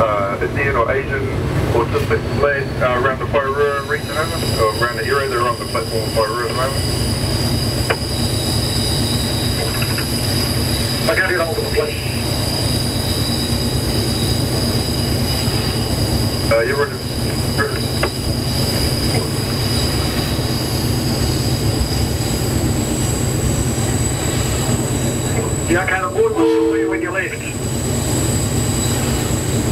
uh, Indian or Asian autistic lad uh, around the Porirua region over, or around the area. They're on the platform of Porirua at the moment. I got it all over the place. Uh, you're ready. Yeah, I kind of bored was you when you left.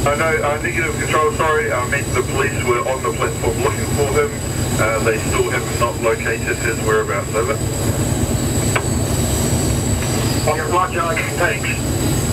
Uh, no, uh, negative control, sorry. I meant the police were on the platform looking for him. Uh, they still have not located his whereabouts, over. John, thanks.